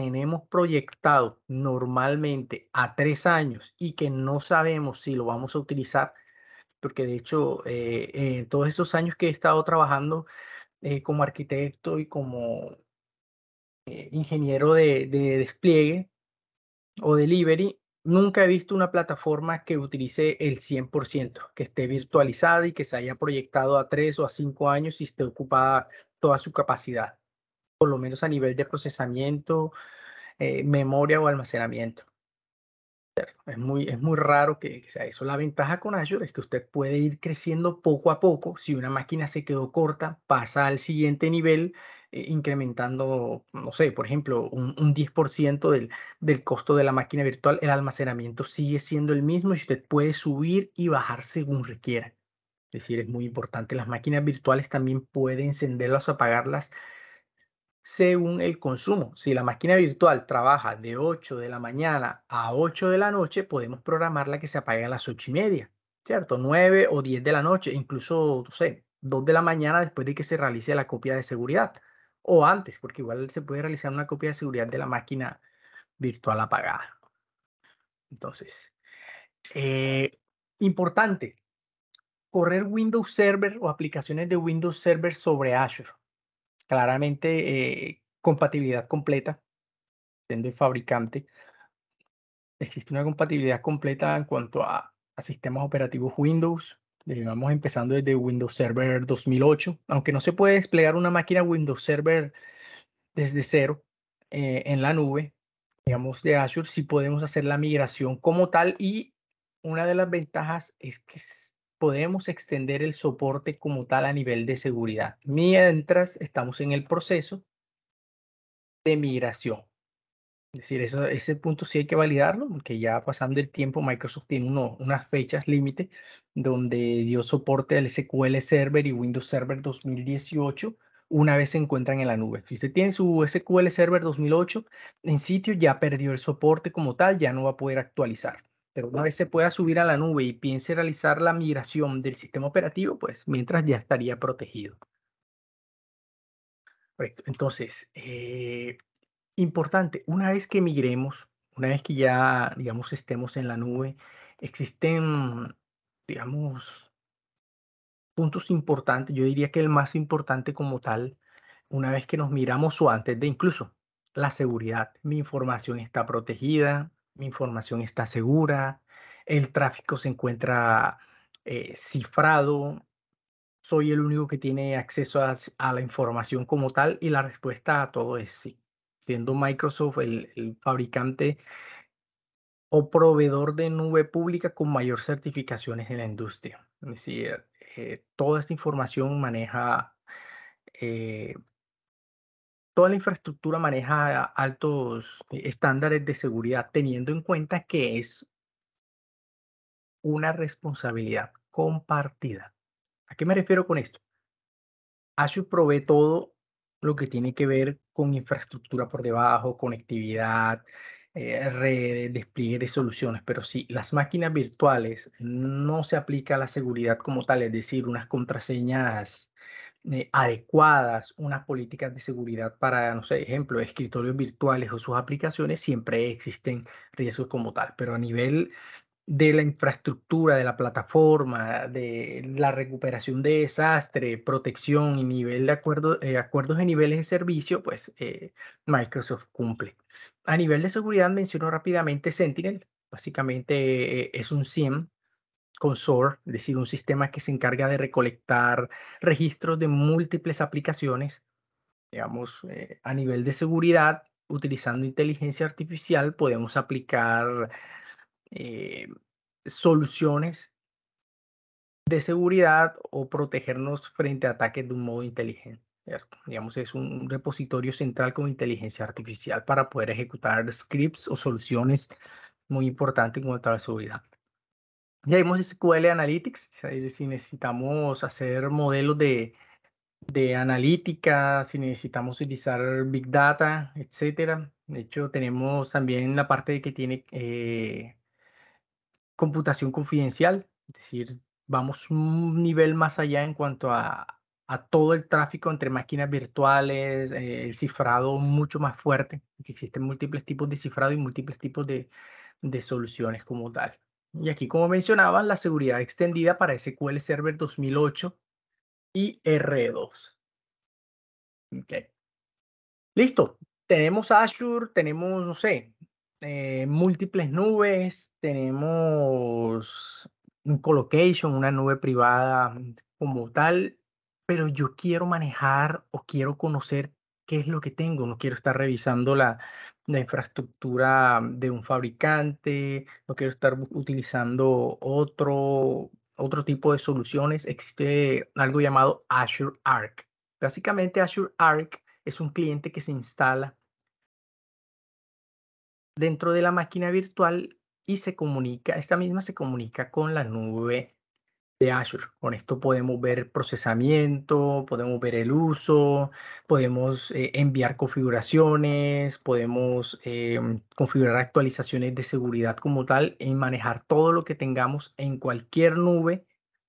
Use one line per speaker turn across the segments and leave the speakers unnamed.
tenemos proyectado normalmente a tres años y que no sabemos si lo vamos a utilizar, porque de hecho, eh, en todos esos años que he estado trabajando eh, como arquitecto y como eh, ingeniero de, de despliegue o delivery, nunca he visto una plataforma que utilice el 100%, que esté virtualizada y que se haya proyectado a tres o a cinco años y esté ocupada toda su capacidad, por lo menos a nivel de procesamiento, eh, memoria o almacenamiento. Es muy, es muy raro que, sea eso. La ventaja con Azure es que usted puede ir creciendo poco a poco. Si una máquina se quedó corta, pasa al siguiente nivel, eh, incrementando, no sé, por ejemplo, un, un 10% del, del costo de la máquina virtual. El almacenamiento sigue siendo el mismo y usted puede subir y bajar según requiera. Es decir, es muy importante. Las máquinas virtuales también puede encenderlas apagarlas según el consumo. Si la máquina virtual trabaja de 8 de la mañana a 8 de la noche, podemos programarla que se apague a las 8 y media, ¿cierto? 9 o 10 de la noche, incluso, no sé, 2 de la mañana después de que se realice la copia de seguridad. O antes, porque igual se puede realizar una copia de seguridad de la máquina virtual apagada. Entonces, eh, importante, correr Windows Server o aplicaciones de Windows Server sobre Azure claramente eh, compatibilidad completa, siendo el fabricante. Existe una compatibilidad completa en cuanto a, sistemas operativos Windows. Vamos empezando desde Windows Server 2008, aunque no se puede desplegar una máquina Windows Server desde cero eh, en la nube, digamos de Azure, sí podemos hacer la migración como tal y una de las ventajas es que podemos extender el soporte como tal a nivel de seguridad, mientras estamos en el proceso de migración. Es decir, eso, ese punto sí hay que validarlo, porque ya pasando el tiempo, Microsoft tiene uno, unas fechas límite donde dio soporte al SQL Server y Windows Server 2018 una vez se encuentran en la nube. Si usted tiene su SQL Server 2008 en sitio, ya perdió el soporte como tal, ya no va a poder actualizar. Pero una vez se pueda subir a la nube y piense realizar la migración del sistema operativo, pues mientras ya estaría protegido. Correcto. Entonces, eh, importante, una vez que migremos, una vez que ya, digamos, estemos en la nube, existen, digamos, puntos importantes. Yo diría que el más importante como tal, una vez que nos miramos o antes de incluso la seguridad. Mi información está protegida, mi información está segura, el tráfico se encuentra eh, cifrado, soy el único que tiene acceso a, la información como tal y la respuesta a todo es sí. Siendo Microsoft el, fabricante o proveedor de nube pública con mayor certificaciones en la industria. Es decir, eh, toda esta información maneja eh, toda la infraestructura maneja altos estándares de seguridad, teniendo en cuenta que es una responsabilidad compartida. ¿A qué me refiero con esto? Azure provee todo lo que tiene que ver con infraestructura por debajo, conectividad, eh, redes, despliegue de soluciones, pero si las máquinas virtuales no se aplica la seguridad como tal, es decir, unas contraseñas eh, adecuadas, unas políticas de seguridad para, no sé, ejemplo, escritorios virtuales o sus aplicaciones, siempre existen riesgos como tal, pero a nivel de la infraestructura, de la plataforma, de la recuperación de desastre, protección y nivel de acuerdo, eh, acuerdos de niveles de servicio, pues eh, Microsoft cumple. A nivel de seguridad menciono rápidamente Sentinel. Básicamente es un SIEM con SOAR, es decir, un sistema que se encarga de recolectar registros de múltiples aplicaciones, digamos, eh, a nivel de seguridad, utilizando inteligencia artificial, podemos aplicar eh, soluciones de seguridad o protegernos frente a ataques de un modo inteligente. Digamos, es un repositorio central con inteligencia artificial para poder ejecutar scripts o soluciones muy importantes en cuanto a la seguridad. Ya vimos SQL Analytics, si necesitamos hacer modelos de, de analítica, si necesitamos utilizar Big Data, etcétera. De hecho, tenemos también la parte que tiene eh, computación confidencial, es decir, vamos un nivel más allá en cuanto a, a todo el tráfico entre máquinas virtuales, eh, el cifrado mucho más fuerte, que existen múltiples tipos de cifrado y múltiples tipos de, de soluciones como tal. Y aquí, como mencionaba, la seguridad extendida para SQL Server 2008 y R2. Okay. Listo. Tenemos Azure, tenemos, no sé, eh, múltiples nubes, tenemos un colocation, una nube privada como tal, pero yo quiero manejar o quiero conocer qué es lo que tengo, no quiero estar revisando la, la infraestructura de un fabricante, no quiero estar utilizando otro, otro tipo de soluciones. Existe algo llamado Azure Arc. Básicamente Azure Arc es un cliente que se instala dentro de la máquina virtual y se comunica, esta misma se comunica con la nube de Azure. Con esto podemos ver procesamiento, podemos ver el uso, podemos eh, enviar configuraciones, podemos em, configurar actualizaciones de seguridad como tal y manejar todo lo que tengamos en cualquier nube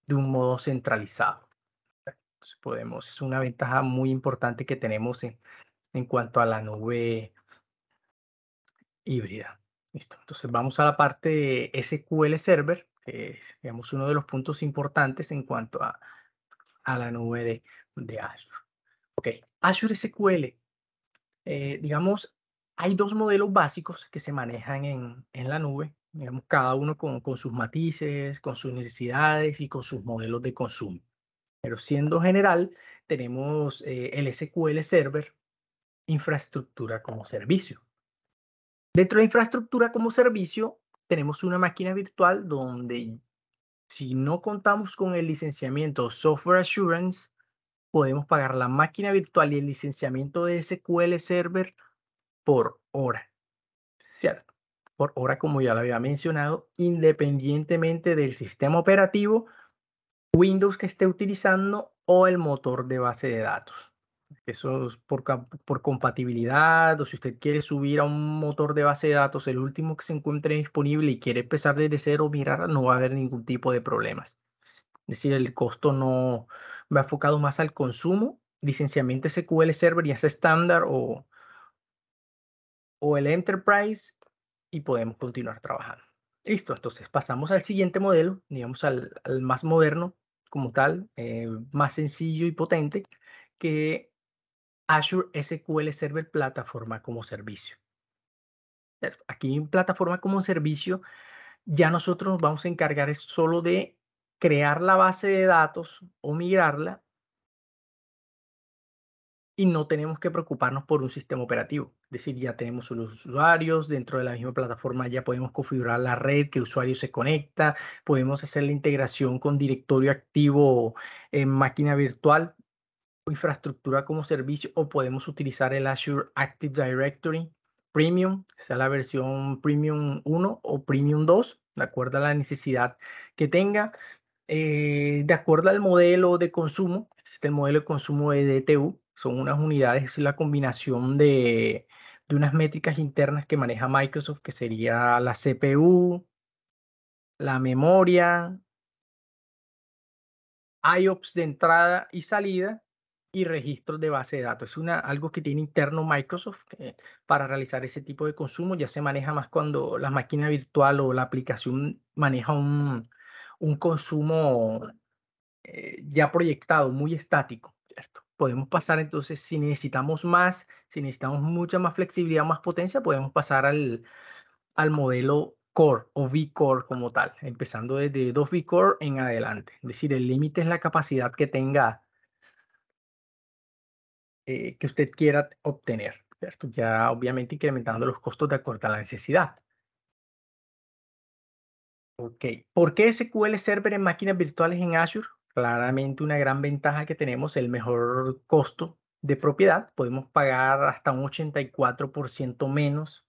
de un modo centralizado. podemos, es una ventaja muy importante que tenemos en, en cuanto a la nube híbrida. Listo. Entonces vamos a la parte de SQL Server, que es digamos, uno de los puntos importantes en cuanto a, a la nube de, de Azure. Ok, Azure SQL. Eh, digamos, hay dos modelos básicos que se manejan en, en la nube, digamos, cada uno con, con, sus matices, con sus necesidades y con sus modelos de consumo. Pero siendo general, tenemos eh, el SQL Server, infraestructura como servicio. Dentro de infraestructura como servicio, tenemos una máquina virtual donde si no contamos con el licenciamiento Software Assurance, podemos pagar la máquina virtual y el licenciamiento de SQL Server por hora. ¿Cierto? Por hora, como ya lo había mencionado, independientemente del sistema operativo, Windows que esté utilizando o el motor de base de datos. Eso es por, por compatibilidad o si usted quiere subir a un motor de base de datos, el último que se encuentre disponible y quiere empezar desde cero, mirar, no va a haber ningún tipo de problemas. Es decir, el costo no va enfocado más al consumo, licenciamiento SQL Server ya es estándar o, o el Enterprise y podemos continuar trabajando. Listo, entonces pasamos al siguiente modelo, digamos al, al más moderno como tal, eh, más sencillo y potente, que Azure SQL Server Plataforma como servicio. Aquí Plataforma como servicio, ya nosotros nos vamos a encargar solo de crear la base de datos o migrarla y no tenemos que preocuparnos por un sistema operativo. Es decir, ya tenemos los usuarios, dentro de la misma plataforma ya podemos configurar la red, que usuario se conecta, podemos hacer la integración con directorio activo en máquina virtual infraestructura como servicio o podemos utilizar el Azure Active Directory Premium, sea la versión Premium 1 o Premium 2, de acuerdo a la necesidad que tenga. Eh, de acuerdo al modelo de consumo, existe el modelo de consumo de DTU, son unas unidades, es la combinación de, de unas métricas internas que maneja Microsoft, que sería la CPU, la memoria, IOPS de entrada y salida y registros de base de datos. Es una, algo que tiene interno Microsoft para realizar ese tipo de consumo. Ya se maneja más cuando la máquina virtual o la aplicación maneja un, un consumo eh, ya proyectado, muy estático. ¿cierto? Podemos pasar entonces, si necesitamos más, si necesitamos mucha más flexibilidad, más potencia, podemos pasar al, al modelo Core o V-Core como tal, empezando desde 2 V-Core en adelante. Es decir, el límite es la capacidad que tenga eh, que usted quiera obtener, ¿cierto? Ya obviamente incrementando los costos de acuerdo a la necesidad. Ok, ¿por qué SQL Server en máquinas virtuales en Azure? Claramente una gran ventaja que tenemos, el mejor costo de propiedad. Podemos pagar hasta un 84% menos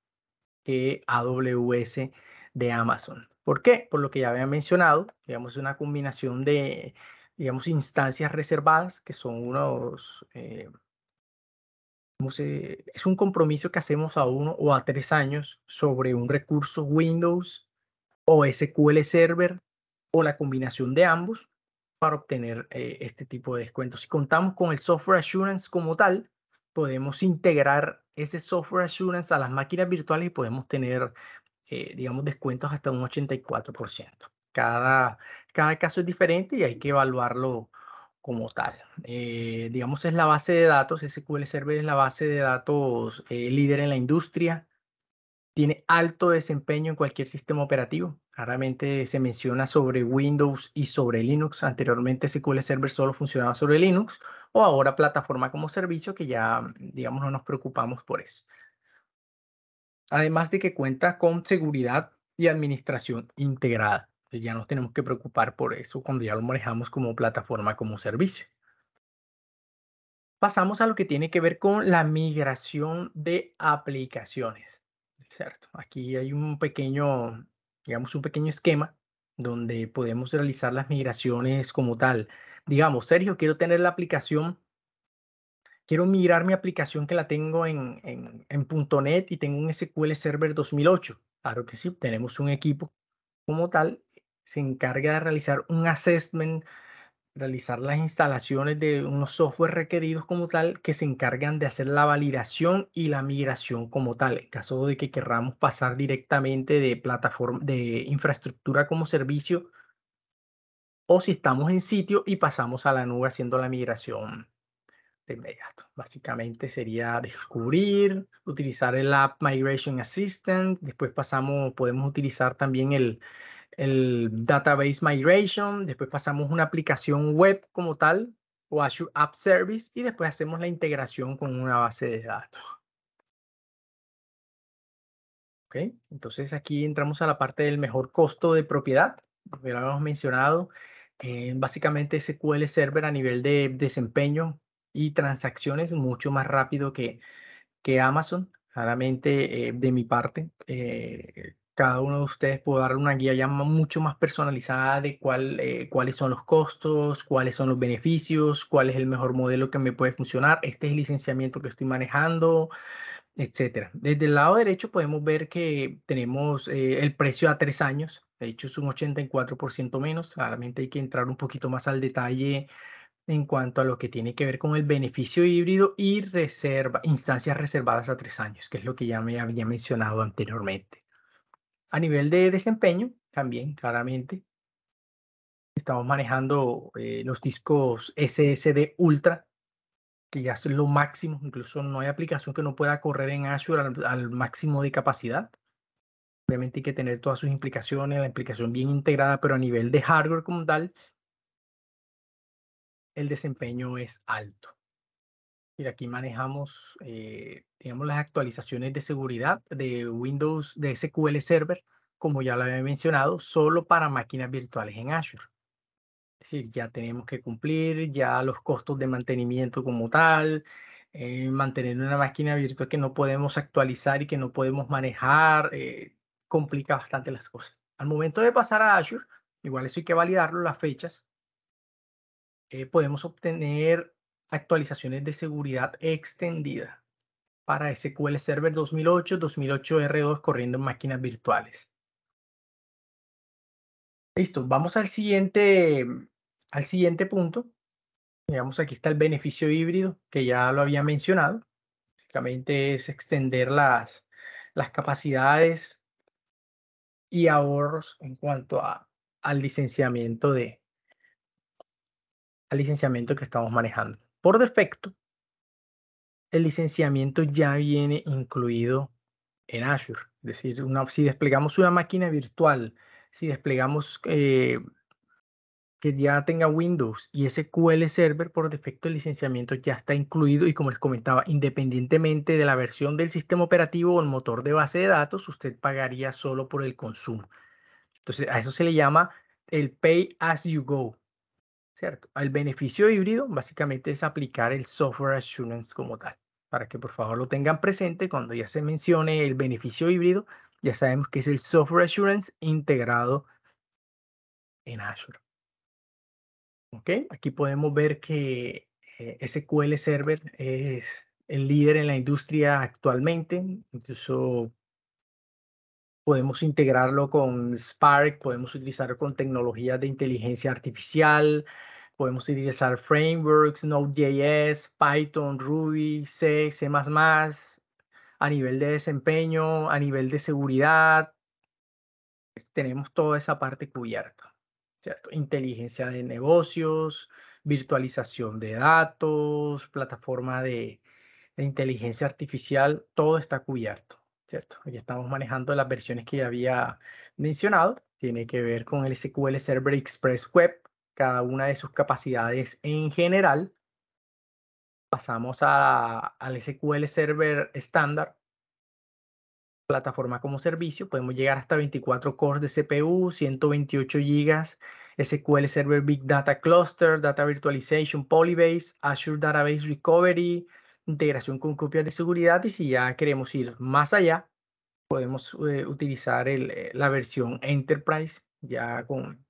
que AWS de Amazon. ¿Por qué? Por lo que ya había mencionado, digamos, una combinación de, digamos, instancias reservadas, que son unos, eh, es un compromiso que hacemos a uno o a tres años sobre un recurso Windows o SQL Server o la combinación de ambos para obtener eh, este tipo de descuentos. Si contamos con el software assurance como tal, podemos integrar ese software assurance a las máquinas virtuales y podemos tener, eh, digamos, descuentos hasta un 84%. Cada, cada caso es diferente y hay que evaluarlo como tal. Eh, digamos, es la base de datos, SQL Server es la base de datos líder en la industria tiene alto desempeño en cualquier sistema operativo. Claramente se menciona sobre Windows y sobre Linux. Anteriormente SQL Server solo funcionaba sobre Linux o ahora plataforma como servicio que ya, digamos, no nos preocupamos por eso. Además de que cuenta con seguridad y administración integrada. Ya no tenemos que preocupar por eso cuando ya lo manejamos como plataforma como servicio. Pasamos a lo que tiene que ver con la migración de aplicaciones. ¿cierto? Aquí hay un pequeño, digamos, un pequeño esquema donde podemos realizar las migraciones como tal. Digamos, Sergio, quiero tener la aplicación, quiero migrar mi aplicación que la tengo en, en, en .NET y tengo un SQL Server 2008. Claro que sí, tenemos un equipo como tal, se encarga de realizar un assessment realizar las instalaciones de unos software requeridos como tal que se encargan de hacer la validación y la migración como tal. En caso de que querramos pasar directamente de plataforma de infraestructura como servicio o si estamos en sitio y pasamos a la nube haciendo la migración de inmediato. Básicamente sería descubrir, utilizar el App Migration Assistant, después pasamos, podemos utilizar también el, el Database Migration, después pasamos una aplicación web como tal o Azure App Service y después hacemos la integración con una base de datos. ¿Ok? Entonces aquí entramos a la parte del mejor costo de propiedad. Como lo habíamos mencionado, eh, básicamente SQL Server a nivel de desempeño y transacciones mucho más rápido que, que Amazon. Claramente, eh, de mi parte, eh, cada uno de ustedes puede dar una guía ya mucho más personalizada de cuál, eh, cuáles son los costos, cuáles son los beneficios, cuál es el mejor modelo que me puede funcionar, este es el licenciamiento que estoy manejando, etcétera. Desde el lado derecho podemos ver que tenemos eh, el precio a tres años, de hecho es un 84% menos, claramente hay que entrar un poquito más al detalle en cuanto a lo que tiene que ver con el beneficio híbrido y reserva, instancias reservadas a tres años, que es lo que ya me había mencionado anteriormente. A nivel de desempeño, también claramente, estamos manejando eh, los discos SSD Ultra, que ya es lo máximo, incluso no hay aplicación que no pueda correr en Azure al, máximo de capacidad. Obviamente hay que tener todas sus implicaciones, la implicación bien integrada, pero a nivel de hardware como tal, el desempeño es alto. Y aquí manejamos, eh, digamos, las actualizaciones de seguridad de Windows, de SQL Server, como ya lo había mencionado, solo para máquinas virtuales en Azure. Es decir, ya tenemos que cumplir ya los costos de mantenimiento como tal, eh, mantener una máquina virtual que no podemos actualizar y que no podemos manejar, eh, complica bastante las cosas. Al momento de pasar a Azure, igual eso hay que validarlo, las fechas, podemos obtener actualizaciones de seguridad extendida para SQL Server 2008, 2008 R2 corriendo en máquinas virtuales. Listo, vamos al siguiente, al siguiente punto. Digamos, aquí está el beneficio híbrido, que ya lo había mencionado. Básicamente es extender las, las capacidades y ahorros en cuanto a, al licenciamiento de al licenciamiento que estamos manejando. Por defecto, el licenciamiento ya viene incluido en Azure. Es decir, si desplegamos una máquina virtual, si desplegamos eh, que ya tenga Windows y SQL Server, por defecto el licenciamiento ya está incluido y como les comentaba, independientemente de la versión del sistema operativo o el motor de base de datos, usted pagaría solo por el consumo. Entonces, a eso se le llama el Pay as you go. ¿Cierto? El beneficio híbrido básicamente es aplicar el software assurance como tal. Para que por favor lo tengan presente cuando ya se mencione el beneficio híbrido, ya sabemos que es el software assurance integrado en Azure. ¿Ok? Aquí podemos ver que eh, SQL Server es el líder en la industria actualmente. Incluso Podemos integrarlo con Spark, podemos utilizarlo con tecnologías de inteligencia artificial, podemos utilizar frameworks, Node.js, Python, Ruby, C, C++, a nivel de desempeño, a nivel de seguridad. Tenemos toda esa parte cubierta, ¿cierto? Inteligencia de negocios, virtualización de datos, plataforma de, inteligencia artificial, todo está cubierto. ¿cierto? Ya estamos manejando las versiones que ya había mencionado. Tiene que ver con el SQL Server Express Web, cada una de sus capacidades en general. Pasamos a, al SQL Server estándar, plataforma como servicio. Podemos llegar hasta 24 cores de CPU, 128 GB, SQL Server Big Data Cluster, Data Virtualization, Polybase, Azure Database Recovery, integración con copias de seguridad y si ya queremos ir más allá, podemos eh, utilizar eh, la versión Enterprise ya con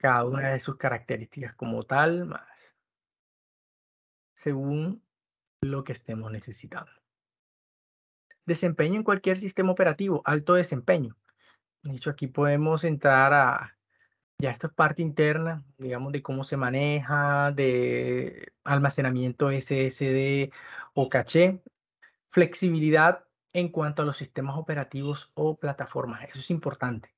cada una de sus características como tal, más según lo que estemos necesitando. Desempeño en cualquier sistema operativo, alto desempeño. De hecho, aquí podemos entrar a, ya esto es parte interna, digamos, de cómo se maneja, de almacenamiento SSD o caché, flexibilidad en cuanto a los sistemas operativos o plataformas. Eso es importante.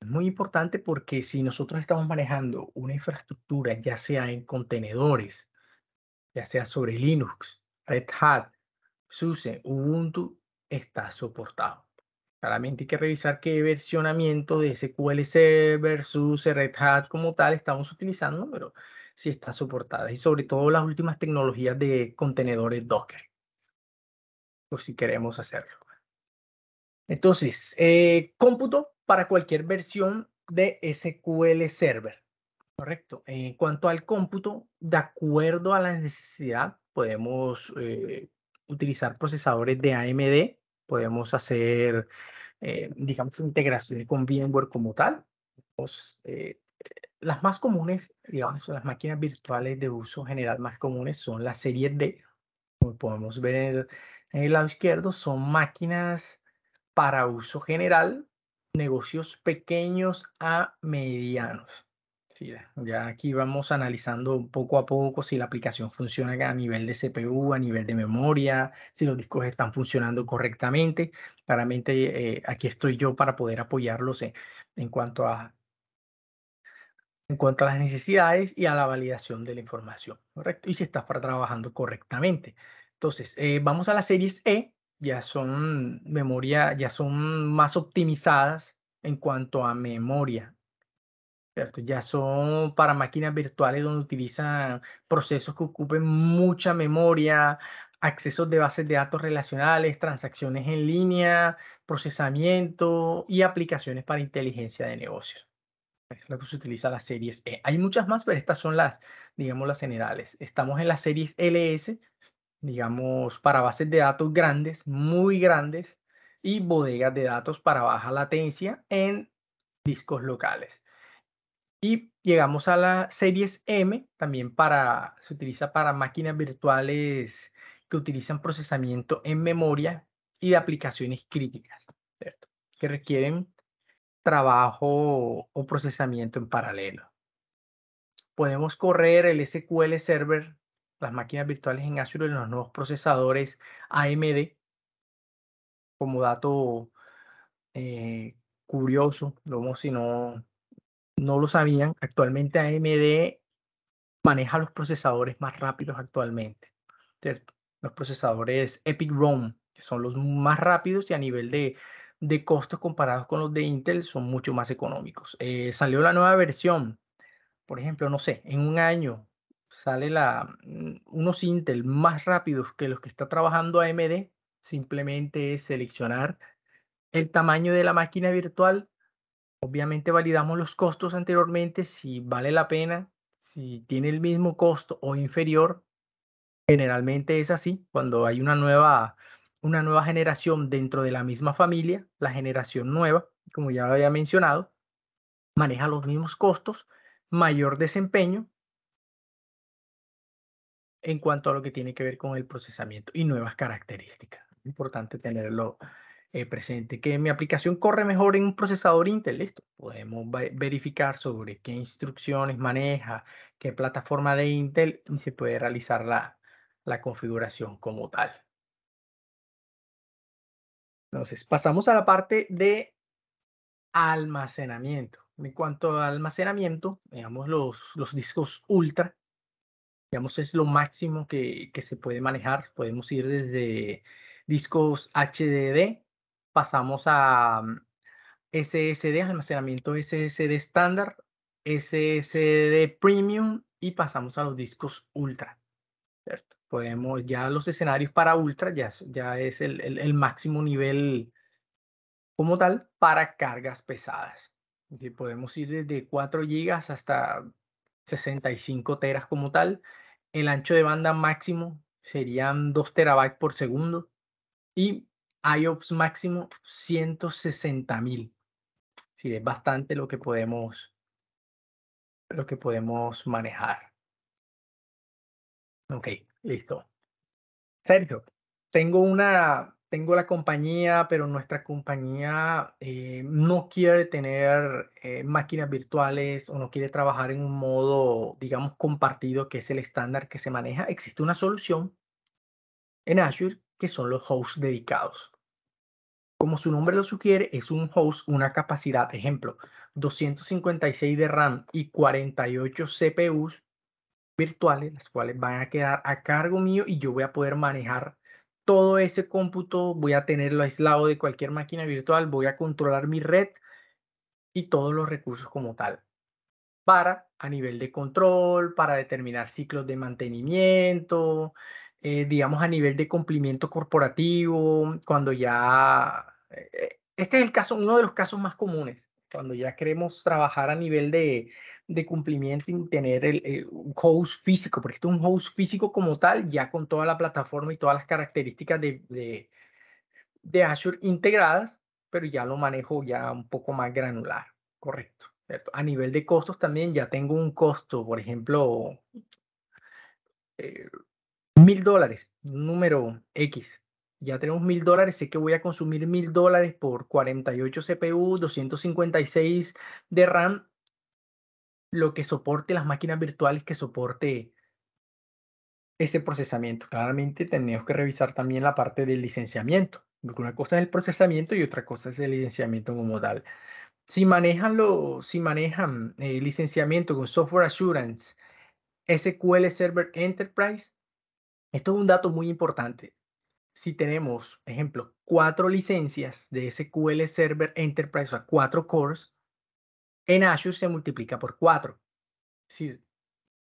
Es muy importante porque si nosotros estamos manejando una infraestructura, ya sea en contenedores, ya sea sobre Linux, Red Hat, SUSE, Ubuntu, está soportado. Claramente hay que revisar qué versionamiento de SQL Server, SUSE, Red Hat como tal estamos utilizando, pero si está soportada. Y sobre todo las últimas tecnologías de contenedores Docker, por si queremos hacerlo. Entonces, eh, cómputo para cualquier versión de SQL Server. Correcto. En cuanto al cómputo, de acuerdo a la necesidad, podemos eh, utilizar procesadores de AMD, podemos hacer, eh, digamos, integración con VMware como tal. Eh, las más comunes, digamos, las máquinas virtuales de uso general más comunes son las series D. Como podemos ver en el lado izquierdo, son máquinas para uso general, negocios pequeños a medianos. Sí, ya aquí vamos analizando poco a poco si la aplicación funciona a nivel de CPU, a nivel de memoria, si los discos están funcionando correctamente. Claramente eh, aquí estoy yo para poder apoyarlos en, cuanto a, en cuanto a las necesidades y a la validación de la información, ¿correcto? Y si está trabajando correctamente. Entonces, eh, vamos a las series E, ya son memoria, ya son más optimizadas en cuanto a memoria ya son para máquinas virtuales donde utilizan procesos que ocupen mucha memoria, accesos de bases de datos relacionales, transacciones en línea, procesamiento y aplicaciones para inteligencia de negocios. Es lo que se utiliza las series E. Hay muchas más, pero estas son las, digamos, las generales. Estamos en las series LS, digamos, para bases de datos grandes, muy grandes, y bodegas de datos para baja latencia en discos locales. Y llegamos a la series M, también para, se utiliza para máquinas virtuales que utilizan procesamiento en memoria y de aplicaciones críticas, ¿cierto? Que requieren trabajo o procesamiento en paralelo. Podemos correr el SQL Server, las máquinas virtuales en Azure en los nuevos procesadores AMD. Como dato eh, curioso, vamos si no no lo sabían, actualmente AMD maneja los procesadores más rápidos actualmente. Los procesadores Epic ROM, que son los más rápidos y a nivel de, de costos comparados con los de Intel son mucho más económicos. Eh, salió la nueva versión, por ejemplo, no sé, en un año sale la, mm, unos Intel más rápidos que los que está trabajando AMD, simplemente es seleccionar el tamaño de la máquina virtual Obviamente validamos los costos anteriormente, si vale la pena, si tiene el mismo costo o inferior. Generalmente es así, cuando hay una nueva, una nueva generación dentro de la misma familia, la generación nueva, como ya había mencionado, maneja los mismos costos, mayor desempeño en cuanto a lo que tiene que ver con el procesamiento y nuevas características. Importante tenerlo eh, presente que mi aplicación corre mejor en un procesador Intel, listo. Podemos verificar sobre qué instrucciones maneja, qué plataforma de Intel y se puede realizar la, la configuración como tal. Entonces, pasamos a la parte de almacenamiento. En cuanto a almacenamiento, digamos los, los discos ultra, digamos es lo máximo que, que se puede manejar. Podemos ir desde discos HDD, pasamos a mm, SSD, almacenamiento SSD estándar, SSD premium y pasamos a los discos ultra. ¿cierto? Podemos ya los escenarios para ultra ya, ya es el, el, el máximo nivel como tal para cargas pesadas. Podemos ir desde 4 GB hasta 65 teras como tal. El ancho de banda máximo serían 2 terabytes por segundo y IOPS máximo 160 mil. Sí, es bastante lo que podemos lo que podemos manejar. Ok, listo. Sergio, tengo una tengo la compañía, pero nuestra compañía eh, no quiere tener eh, máquinas virtuales o no quiere trabajar en un modo, digamos, compartido, que es el estándar que se maneja. Existe una solución en Azure que son los hosts dedicados. Como su nombre lo sugiere, es un host, una capacidad, ejemplo, 256 de RAM y 48 CPUs virtuales, las cuales van a quedar a cargo mío y yo voy a poder manejar todo ese cómputo, voy a tenerlo aislado de cualquier máquina virtual, voy a controlar mi red y todos los recursos como tal. Para a nivel de control, para determinar ciclos de mantenimiento, eh, digamos a nivel de cumplimiento corporativo, cuando ya... Eh, este es el caso, uno de los casos más comunes, cuando ya queremos trabajar a nivel de, de cumplimiento y tener el, un host físico, porque esto es un host físico como tal, ya con toda la plataforma y todas las características de, de, Azure integradas, pero ya lo manejo ya un poco más granular, correcto. A nivel de costos también ya tengo un costo, por ejemplo, eh, mil dólares, número X. Ya tenemos mil dólares, sé que voy a consumir mil dólares por 48 CPU, 256 de RAM lo que soporte las máquinas virtuales que soporte ese procesamiento. Claramente tenemos que revisar también la parte del licenciamiento, una cosa es el procesamiento y otra cosa es el licenciamiento como tal. Si manejan, lo, si manejan eh, licenciamiento con Software Assurance, SQL Server Enterprise, esto es un dato muy importante. Si tenemos, ejemplo, cuatro licencias de SQL Server Enterprise, o sea, cuatro cores, en Azure se multiplica por 4. Si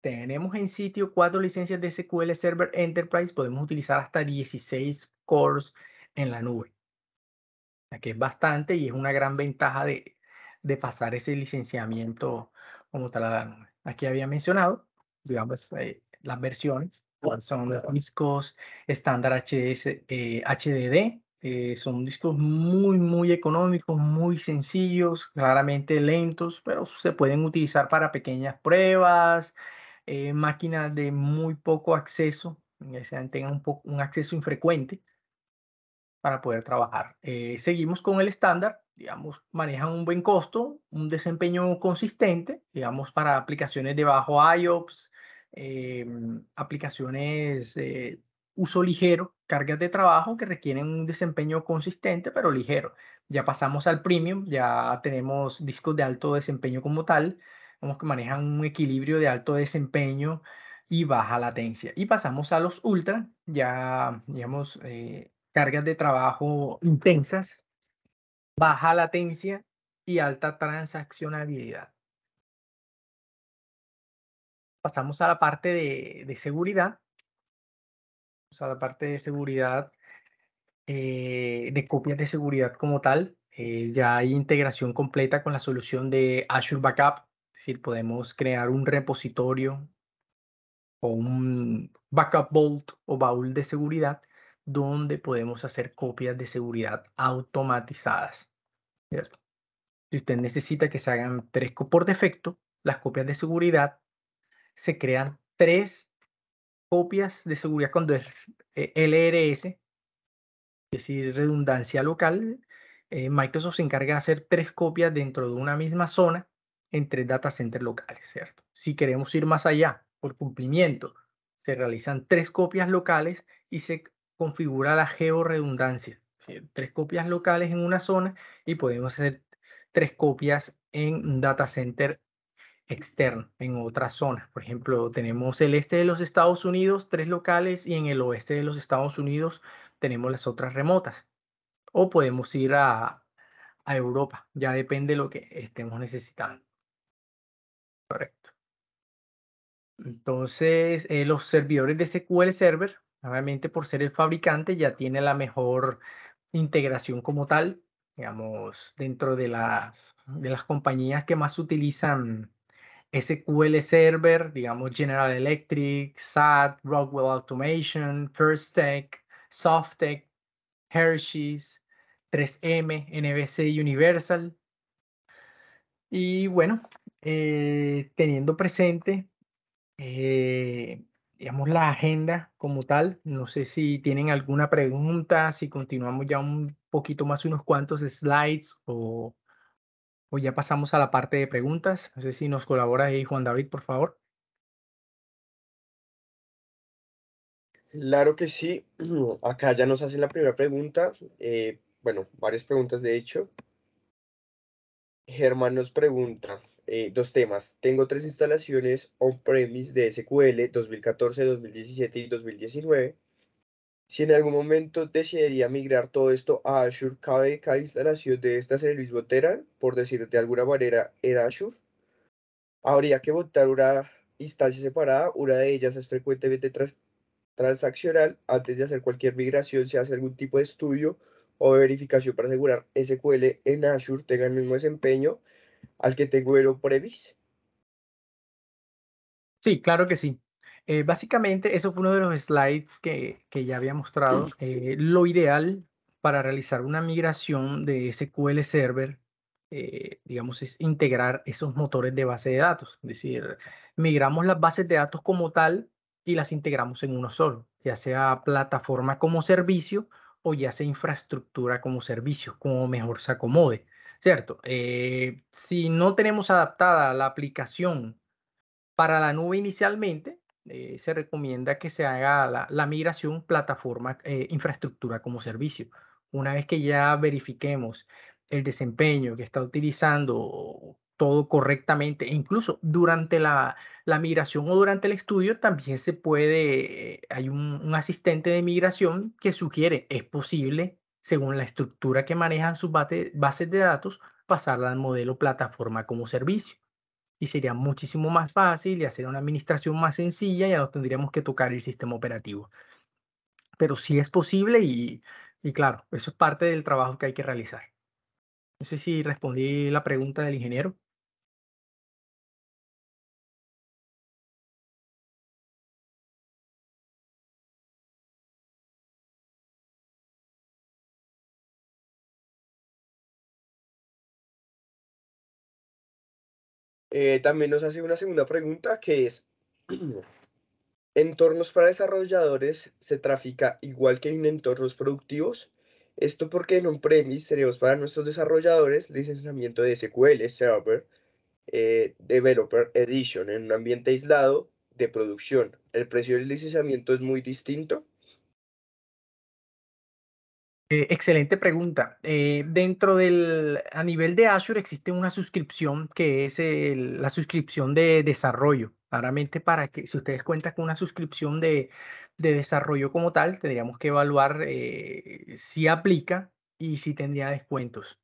tenemos en sitio cuatro licencias de SQL Server Enterprise, podemos utilizar hasta 16 cores en la nube. Aquí es bastante y es una gran ventaja de, de pasar ese licenciamiento como tal a la nube. Aquí había mencionado, digamos, eh, las versiones, son los discos estándar HDD, eh, eh, son discos muy, muy económicos, muy sencillos, claramente lentos, pero se pueden utilizar para pequeñas pruebas, eh, máquinas de muy poco acceso, que tengan un, poco, un acceso infrecuente para poder trabajar. Eh, seguimos con el estándar, digamos, manejan un buen costo, un desempeño consistente, digamos, para aplicaciones de bajo IOPS, em, aplicaciones uso ligero, cargas de trabajo que requieren un desempeño consistente pero ligero. Ya pasamos al premium, ya tenemos discos de alto desempeño como tal, que manejan un equilibrio de alto desempeño y baja latencia. Y pasamos a los ultra, ya digamos eh, cargas de trabajo intensas, baja latencia y alta transaccionalidad. Pasamos a la parte de seguridad o sea, la parte de seguridad, eh, de copias de seguridad como tal, eh, ya hay integración completa con la solución de Azure Backup, es decir, podemos crear un repositorio o un backup vault o baúl de seguridad donde podemos hacer copias de seguridad automatizadas. Si usted necesita que se hagan tres por defecto, las copias de seguridad se crean tres copias de seguridad cuando es eh, LRS es decir, redundancia local, eh, Microsoft se encarga de hacer tres copias dentro de una misma zona en tres data centers locales, ¿cierto? Si queremos ir más allá, por cumplimiento, se realizan tres copias locales y se configura la georredundancia. Tres copias locales en una zona y podemos hacer tres copias en data center externo, en otra zona. Por ejemplo, tenemos el este de los Estados Unidos, tres locales, y en el oeste de los Estados Unidos tenemos las otras remotas. O podemos ir a, a Europa, ya depende de lo que estemos necesitando. Correcto. Entonces, eh, los servidores de SQL Server, obviamente por ser el fabricante, ya tiene la mejor integración como tal, digamos, dentro de las, de las compañías que más utilizan SQL Server, digamos General Electric, SAT, Rockwell Automation, First Tech, Softtech, Hershey's, 3M, NBC Universal. Y bueno, eh, teniendo presente, eh, digamos, la agenda como tal, no sé si tienen alguna pregunta, si continuamos ya un poquito más, unos cuantos slides o, o ya pasamos a la parte de preguntas. No sé si nos colabora ahí Juan David, por favor.
Claro que sí. Acá ya nos hacen la primera pregunta. Eh, bueno, varias preguntas de hecho. Germán nos pregunta eh, dos temas. Tengo tres instalaciones on-premise de SQL 2014, 2017 y 2019. Si en algún momento decidiría migrar todo esto a Azure, ¿cabe cada instalación de el mismo Teran? Por decir de alguna manera, en Azure. Habría que votar una instancia separada. Una de ellas es frecuentemente transaccional. Antes de hacer cualquier migración, se hace algún tipo de estudio o verificación para asegurar SQL en Azure tenga el mismo desempeño al que tengo en on-premise.
Sí, claro que sí. Eh, básicamente, eso fue uno de los slides que, que ya había mostrado. Eh, lo ideal para realizar una migración de SQL Server, eh, digamos, es integrar esos motores de base de datos. Es decir, migramos las bases de datos como tal y las integramos en uno solo, ya sea plataforma como servicio o ya sea infraestructura como servicio, como mejor se acomode, ¿cierto? si no tenemos adaptada la aplicación para la nube inicialmente, eh, se recomienda que se haga la, migración plataforma eh, infraestructura como servicio. Una vez que ya verifiquemos el desempeño que está utilizando todo correctamente, e incluso durante la, migración o durante el estudio también se puede, eh, hay un, asistente de migración que sugiere, es posible, según la estructura que manejan sus bases de datos, pasarla al modelo plataforma como servicio y sería muchísimo más fácil y hacer una administración más sencilla, ya no tendríamos que tocar el sistema operativo. Pero sí es posible y, y claro, eso es parte del trabajo que hay que realizar. No sé si respondí la pregunta del ingeniero.
Eh, también nos hace una segunda pregunta que es, ¿entornos para desarrolladores se trafica igual que en entornos productivos? Esto porque en un premise tenemos para nuestros desarrolladores licenciamiento de SQL Server eh, Developer Edition en un ambiente aislado de producción. ¿El precio del licenciamiento es muy distinto?
Eh, excelente pregunta. Eh, dentro del, a nivel de Azure existe una suscripción que es la suscripción de desarrollo. Claramente para que, si ustedes cuentan con una suscripción de, desarrollo como tal, tendríamos que evaluar eh, si aplica y si tendría descuentos.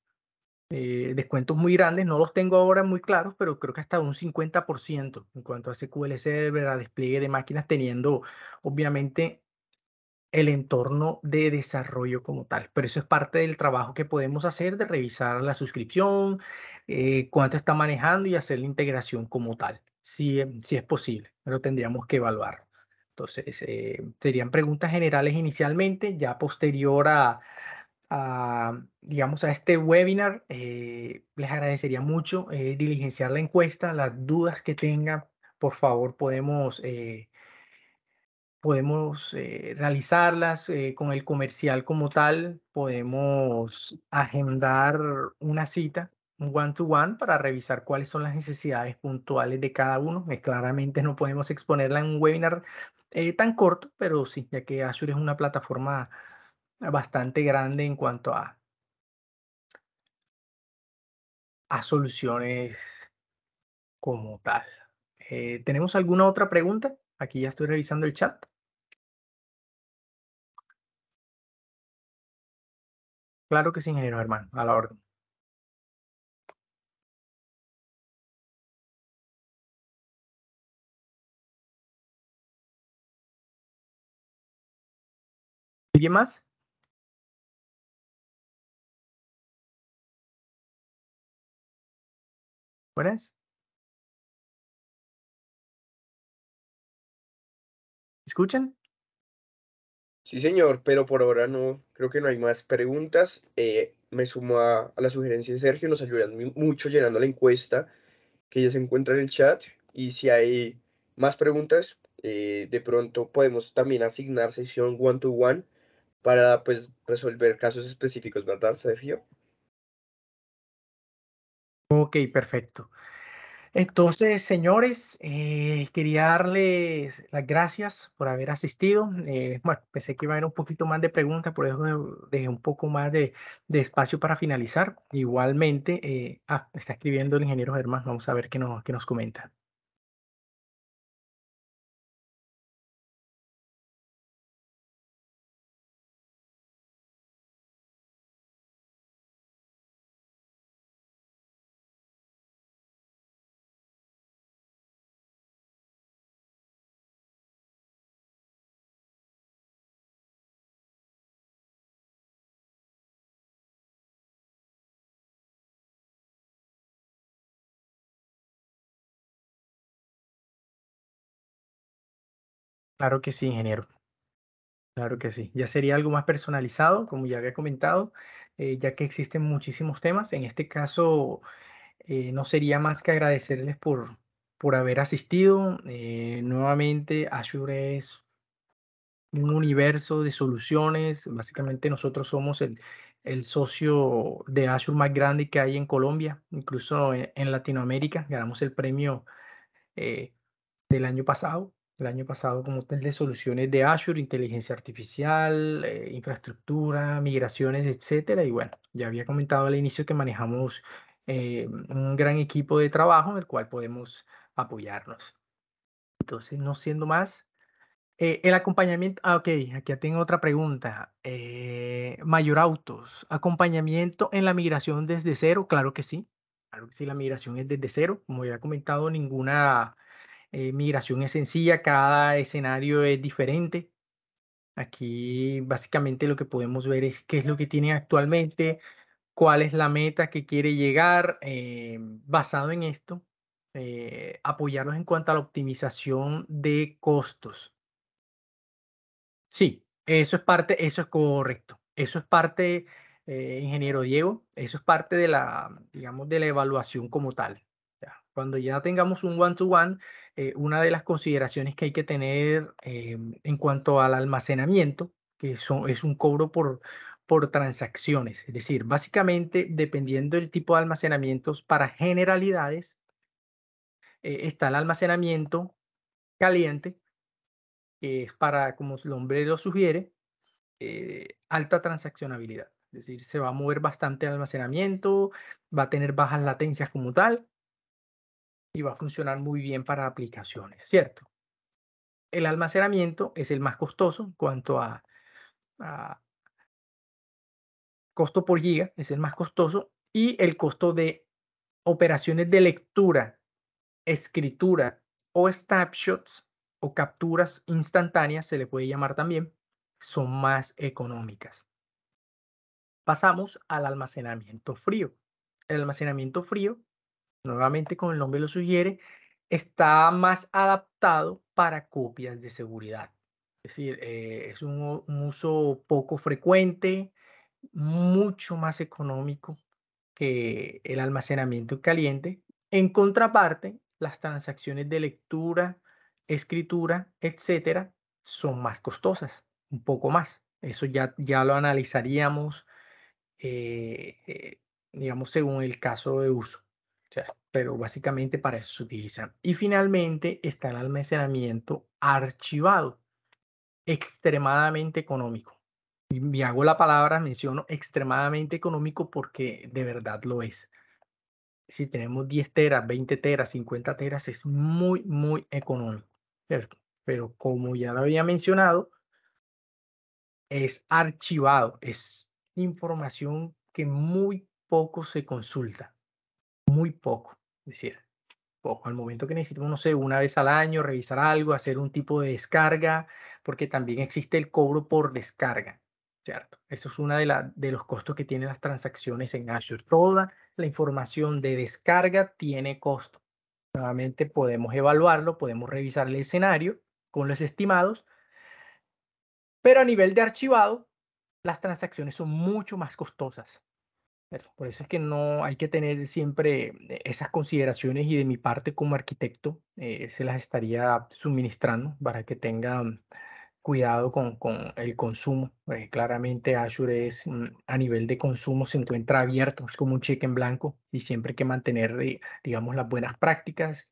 descuentos muy grandes, no los tengo ahora muy claros, pero creo que hasta un 50% en cuanto a SQL Server, a despliegue de máquinas, teniendo obviamente el entorno de desarrollo como tal. Pero eso es parte del trabajo que podemos hacer de revisar la suscripción, eh, cuánto está manejando y hacer la integración como tal, si, si es posible, pero tendríamos que evaluar. Entonces, eh, serían preguntas generales inicialmente, ya posterior a, digamos, a este webinar, eh, les agradecería mucho diligenciar la encuesta, las dudas que tengan, por favor, podemos podemos eh, realizarlas eh, con el comercial como tal, podemos agendar una cita, un one-to-one, para revisar cuáles son las necesidades puntuales de cada uno. Eh, claramente no podemos exponerla en un webinar tan corto, pero sí, ya que Azure es una plataforma bastante grande en cuanto a, a soluciones como tal. ¿Tenemos alguna otra pregunta? Aquí ya estoy revisando el chat. Claro que sí, ingeniero hermano, a la orden. ¿Alguien más? Buenas. ¿Escuchan?
Sí, señor, pero por ahora no, creo que no hay más preguntas. Eh, me sumo a, la sugerencia de Sergio, nos ayudan mucho llenando la encuesta que ya se encuentra en el chat. Y si hay más preguntas, eh, de pronto podemos también asignar sesión one-to-one para pues, resolver casos específicos, ¿verdad, Sergio?
Ok, perfecto. Entonces, señores, eh, quería darles las gracias por haber asistido. Eh, bueno, pensé que iba a haber un poquito más de preguntas, por eso dejé un poco más de, espacio para finalizar. Igualmente, eh, ah, está escribiendo el ingeniero Germán, vamos a ver qué nos, qué nos comenta. Claro que sí, ingeniero. Claro que sí. Ya sería algo más personalizado, como ya había comentado, eh, ya que existen muchísimos temas. En este caso, eh, no sería más que agradecerles por, por haber asistido. Eh, nuevamente, Azure es un universo de soluciones. Básicamente nosotros somos el, el socio de Azure más grande que hay en Colombia, incluso en, Latinoamérica. Ganamos el premio del año pasado el año pasado como de soluciones de Azure, inteligencia artificial, eh, infraestructura, migraciones, etcétera. Y bueno, ya había comentado al inicio que manejamos eh, un gran equipo de trabajo en el cual podemos apoyarnos. Entonces, no siendo más, eh, el acompañamiento, ah, ok, aquí tengo otra pregunta. Mayor Autos, ¿acompañamiento en la migración desde cero? Claro que sí, claro que sí, la migración es desde cero. Como ya he comentado, ninguna eh, migración es sencilla, cada escenario es diferente. Aquí básicamente lo que podemos ver es qué es lo que tiene actualmente, cuál es la meta que quiere llegar. Eh, basado en esto, eh, apoyarlos en cuanto a la optimización de costos. Sí, eso es parte, eso es correcto. Eso es parte, ingeniero Diego, eso es parte de la, digamos, de la evaluación como tal. Cuando ya tengamos un one-to-one, eh, una de las consideraciones que hay que tener em, en cuanto al almacenamiento, que son, es un cobro por, por transacciones. Es decir, básicamente, dependiendo del tipo de almacenamientos, para generalidades, eh, está el almacenamiento caliente, que es para, como el nombre lo sugiere, eh, alta transaccionabilidad. Es decir, se va a mover bastante el almacenamiento, va a tener bajas latencias como tal, y va a funcionar muy bien para aplicaciones, ¿cierto? El almacenamiento es el más costoso en cuanto a, costo por giga, es el más costoso, y el costo de operaciones de lectura, escritura o snapshots o capturas instantáneas, se le puede llamar también, son más económicas. Pasamos al almacenamiento frío. El almacenamiento frío nuevamente como el nombre lo sugiere, está más adaptado para copias de seguridad. Es decir, eh, es un, uso poco frecuente, mucho más económico que el almacenamiento caliente. En contraparte, las transacciones de lectura, escritura, etcétera, son más costosas, un poco más. Eso ya, ya lo analizaríamos, eh, eh, digamos, según el caso de uso. Pero básicamente para eso se utilizan. Y finalmente está el almacenamiento archivado, extremadamente económico. Y hago la palabra, menciono extremadamente económico porque de verdad lo es. Si tenemos 10 teras, 20 teras, 50 teras, es muy, muy económico, ¿cierto? Pero como ya lo había mencionado, es archivado, es información que muy poco se consulta, muy poco, es decir, poco. Al momento que necesitamos, no sé, una vez al año, revisar algo, hacer un tipo de descarga, porque también existe el cobro por descarga, ¿cierto? Eso es uno de, de los costos que tienen las transacciones en Azure. Toda la información de descarga tiene costo. Nuevamente podemos evaluarlo, podemos revisar el escenario con los estimados, pero a nivel de archivado, las transacciones son mucho más costosas. Por eso es que no hay que tener siempre eh, esas consideraciones y de mi parte como arquitecto eh, se las estaría suministrando para que tengan cuidado con, con el consumo. claramente Azure es mm, a nivel de consumo se encuentra abierto, es como un cheque en blanco y siempre hay que mantener, eh, digamos, las buenas prácticas.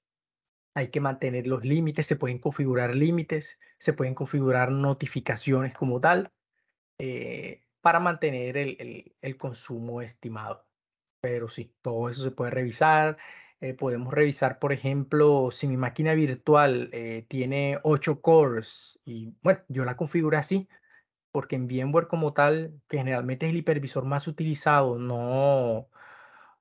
Hay que mantener los límites, se pueden configurar límites, se pueden configurar notificaciones como tal eh, para mantener el, consumo estimado. Pero sí, todo eso se puede revisar. Eh, podemos revisar, por ejemplo, si mi máquina virtual eh, tiene 8 cores y bueno, yo la configuro así, porque en VMware como tal, que generalmente es el hipervisor más utilizado, no,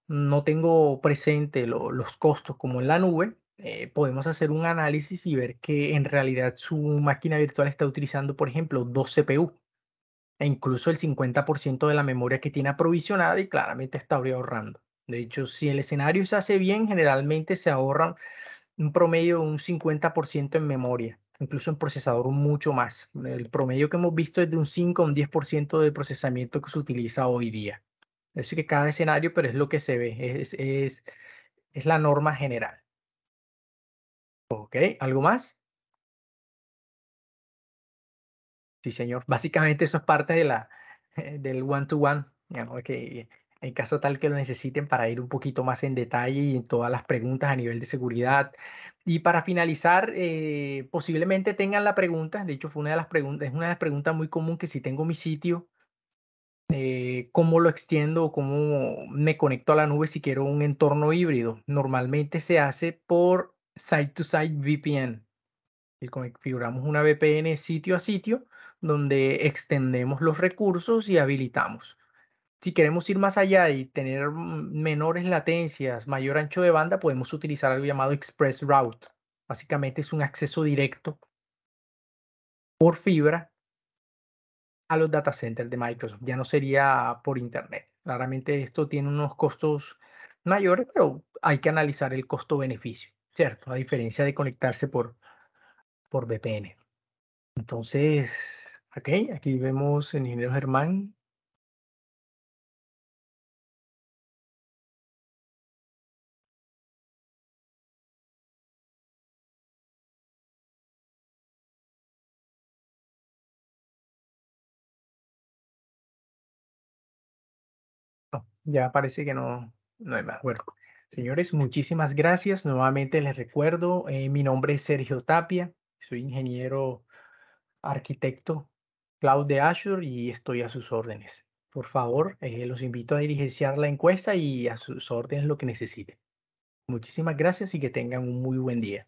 no tengo presente los costos como en la nube, eh, podemos hacer un análisis y ver que en realidad su máquina virtual está utilizando, por ejemplo, dos CPU e incluso el 50% de la memoria que tiene aprovisionada y claramente está ahorrando. De hecho, si el escenario se hace bien, generalmente se ahorra un promedio de un 50% en memoria, incluso en procesador mucho más. El promedio que hemos visto es de un 5 a un 10% de procesamiento que se utiliza hoy día. Eso que cada escenario, pero es lo que se ve, es, es, es la norma general. ¿Ok? ¿Algo más? Sí, señor. Básicamente eso es parte de la, del one-to-one, -one, que en caso tal que lo necesiten para ir un poquito más en detalle y en todas las preguntas a nivel de seguridad. Y para finalizar, eh, posiblemente tengan la pregunta, de hecho fue una de las preguntas, es una de las preguntas muy común que si tengo mi sitio, eh, ¿cómo lo extiendo cómo me conecto a la nube si quiero un entorno híbrido? Normalmente se hace por site-to-site VPN. Y configuramos una VPN sitio a sitio donde extendemos los recursos y habilitamos. Si queremos ir más allá y tener menores latencias, mayor ancho de banda, podemos utilizar algo llamado Express Route. Básicamente es un acceso directo por fibra a los data centers de Microsoft. Ya no sería por Internet. Claramente esto tiene unos costos mayores, pero hay que analizar el costo-beneficio, ¿cierto? A diferencia de conectarse por, por VPN. Entonces, ok, aquí vemos el ingeniero Germán ya parece que no, no hay más. Bueno, señores, muchísimas gracias. Nuevamente les recuerdo, eh, mi nombre es Sergio Tapia, soy ingeniero arquitecto cloud de Azure y estoy a sus órdenes. Por favor, eh, los invito a diligenciar la encuesta y a sus órdenes lo que necesiten. Muchísimas gracias y que tengan un muy buen día.